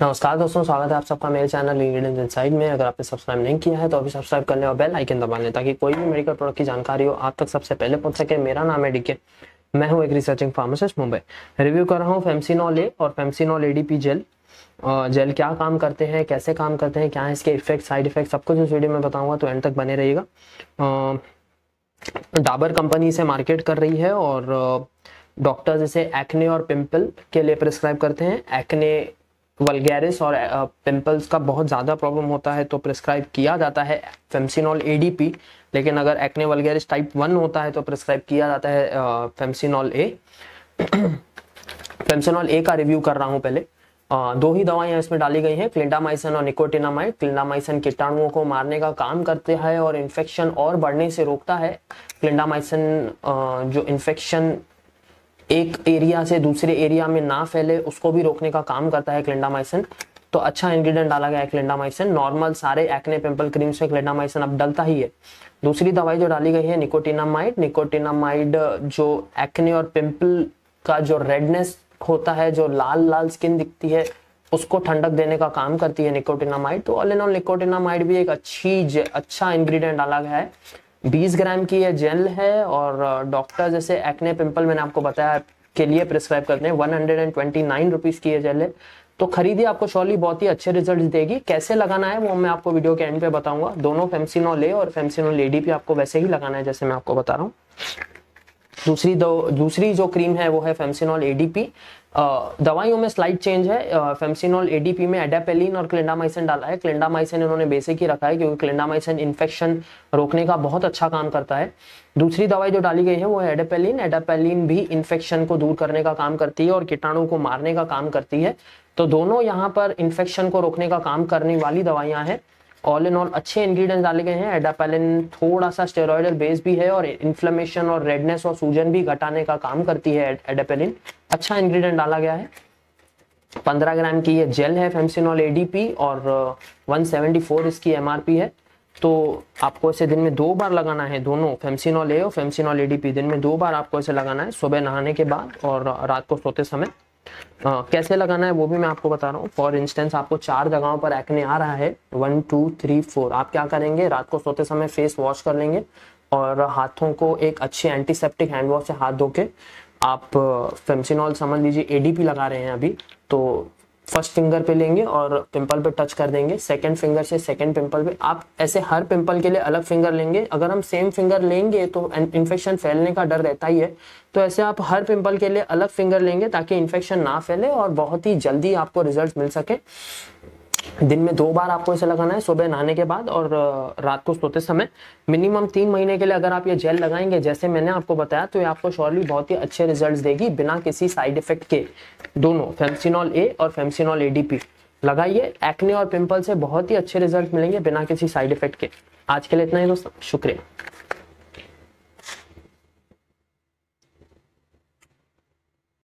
नमस्कार दोस्तों, स्वागत है आप सबका मेरे चैनल इनसाइड में। अगर आपने सब्सक्राइब नहीं किया है तो अभी सब्सक्राइब कर लें और बेल आइकन दबा लें ताकि कोई भी मेडिकल प्रोडक्ट की जानकारी हो, आप तक सबसे पहले पहुँच सके। मेरा नाम है डीके मैं हूँ एक रिसर्चिंग फार्मासिस्ट मुंबई। रिव्यू कर रहा हूँ फेमसिनॉल ए और फेमसिनॉल एडीपी जेल जेल क्या काम करते हैं, कैसे काम करते हैं, क्या है इसके इफ़ेक्ट साइड इफ़ेक्ट सब कुछ इस वीडियो में बताऊँगा तो एंड तक बने रहिएगा। डाबर कंपनी से मार्केट कर रही है और डॉक्टर्स इसे एक्ने और पिंपल के लिए प्रिस्क्राइब करते हैं। एक्ने वलगैरिस और पिंपल्स का बहुत ज़्यादा प्रॉब्लम होता है तो प्रिस्क्राइब किया जाता है फेमसिनॉल एडीपी लेकिन अगर एक्ने वलगैरिस टाइप वन होता है तो प्रिस्क्राइब किया जाता है फेमसिनॉल ए फेमसिनॉल ए का रिव्यू कर रहा हूँ पहले। आ, दो ही दवाइयाँ इसमें डाली गई हैं क्लिंडामाइसन और निकोटिनामाइड। क्लिंडामाइसन कीटाणुओं को मारने का काम करते हैं और इन्फेक्शन और बढ़ने से रोकता है। क्लिंडामाइसन जो इन्फेक्शन एक एरिया से दूसरे एरिया में ना फैले, उसको भी रोकने का काम करता है क्लिंडामाइसिन तो अच्छा इंग्रेडिएंट डाला गया है क्लिंडामाइसिन नॉर्मल सारे एक्ने पिंपल क्रीम्स में क्लिंडामाइसिन अब डलता ही है। दूसरी दवाई जो डाली गई है निकोटिनामाइड निकोटिनामाइड जो एक्ने और पिंपल का जो रेडनेस होता है, जो लाल लाल स्किन दिखती है, उसको ठंडक देने का काम करती है निकोटिनामाइड तो ऑल इन ऑल निकोटिनामाइड भी एक अच्छी अच्छा इंग्रेडिएंट डाला गया है। 20 ग्राम की ये जेल है और डॉक्टर जैसे एक्ने पिंपल मैंने आपको बताया के लिए प्रिस्क्राइब करते हैं। One hundred and twenty nine rupees की ये जेल है। तो खरीदिए, आपको शॉली बहुत ही अच्छे रिज़ल्ट देगी। कैसे लगाना है वो मैं आपको वीडियो के एंड पे बताऊँगा। दोनों फेमसिनोल ए और फेमसिनोल लेडी भी आपको वैसे ही लगाना है जैसे मैं आपको बता रहा हूँ। दूसरी दो, दूसरी जो क्रीम है वो है फेमसिनॉल एडीपी दवाइयों में स्लाइड चेंज है। फेमसिनॉल एडीपी में एडापेलिन और क्लिंडामाइसिन डाला है। क्लिंडामाइसिन इन्होंने बेसिक ही रखा है क्योंकि क्लिंडामाइसिन इन्फेक्शन रोकने का बहुत अच्छा काम करता है। दूसरी दवाई जो डाली गई है वो है एडापेलिन एडापेलिन भी इन्फेक्शन को दूर करने का काम करती है और कीटाणु को मारने का काम करती है। तो दोनों यहाँ पर इन्फेक्शन को रोकने का काम करने वाली दवाइयाँ हैं। ऑल इन ऑल अच्छे इंग्रेडिएंट्स डाले गए हैं। एडापेलिन थोड़ा सा स्टेरॉयडल बेस भी है और इन्फ्लेमेशन और रेडनेस और सूजन भी घटाने का काम करती है एडापेलिन अच्छा इंग्रेडिएंट डाला गया है। 15 ग्राम की ये जेल है फेमसिनॉल एडीपी और 174 इसकी एमआरपी है। तो आपको इसे दिन में दो बार लगाना है दोनों फेमसिनॉल ए और फेमसिनॉल एडीपी दिन में दो बार आपको इसे लगाना है, सुबह नहाने के बाद और रात को सोते समय। आ, कैसे लगाना है वो भी मैं आपको बता रहा हूँ। फॉर इंस्टेंस आपको चार जगहों पर एक्ने आ रहा है। वन टू थ्री फोर आप क्या करेंगे? रात को सोते समय फेस वॉश कर लेंगे और हाथों को एक अच्छे एंटीसेप्टिक हैंड वॉश से हाथ धो के आप फेमसिनॉल समझ लीजिए एडीपी लगा रहे हैं अभी तो फ़र्स्ट फिंगर पे लेंगे और पिंपल पे टच कर देंगे। सेकंड फिंगर से सेकंड पिंपल पे। आप ऐसे हर पिंपल के लिए अलग फिंगर लेंगे। अगर हम सेम फिंगर लेंगे तो इन्फेक्शन फैलने का डर रहता ही है। तो ऐसे आप हर पिंपल के लिए अलग फिंगर लेंगे ताकि इन्फेक्शन ना फैले और बहुत ही जल्दी आपको रिज़ल्ट मिल सके। दिन में दो बार आपको इसे लगाना है, सुबह नहाने के बाद और रात को सोते समय। मिनिमम तीन महीने के लिए अगर आप ये जेल लगाएँगे, जैसे मैंने आपको बताया तो ये आपको श्योरली बहुत ही अच्छे रिज़ल्ट देगी बिना किसी साइड इफ़ेक्ट के। दोनों फेमसिनॉल ए और फेमसिनॉल एडीपी लगाइए एक्ने और पिंपल से बहुत ही अच्छे रिज़ल्ट मिलेंगे बिना किसी साइड इफ़ेक्ट के। आज के लिए इतना ही दोस्तों, शुक्रिया।